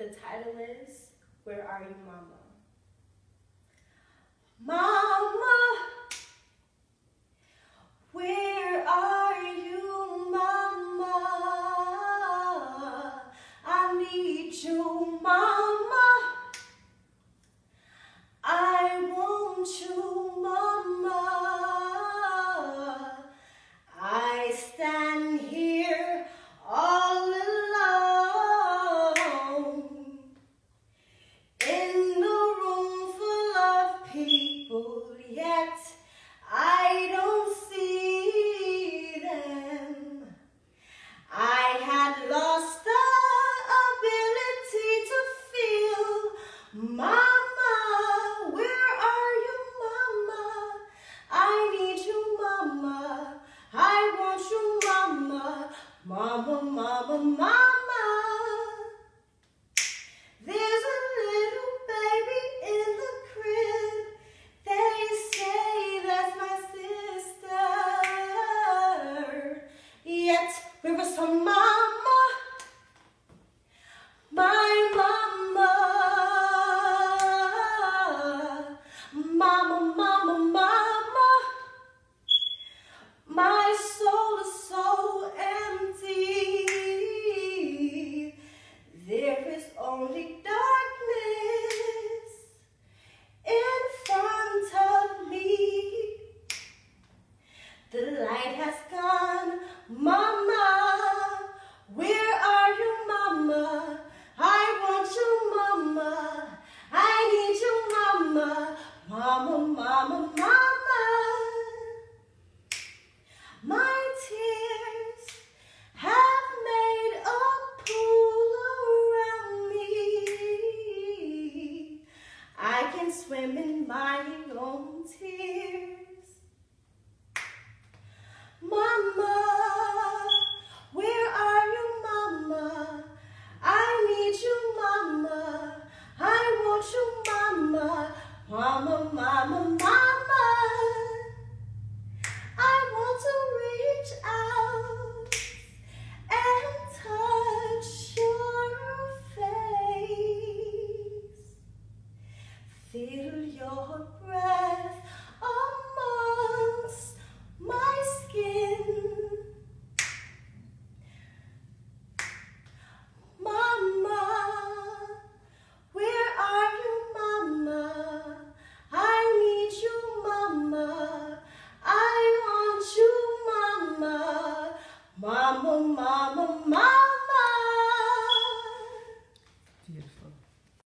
The title is Where Are You Mama? tomar am in my own tears. Feel your breath amongst my skin. Mama, where are you, Mama? I need you, Mama. I want you, Mama. Mama, Mama, Mama.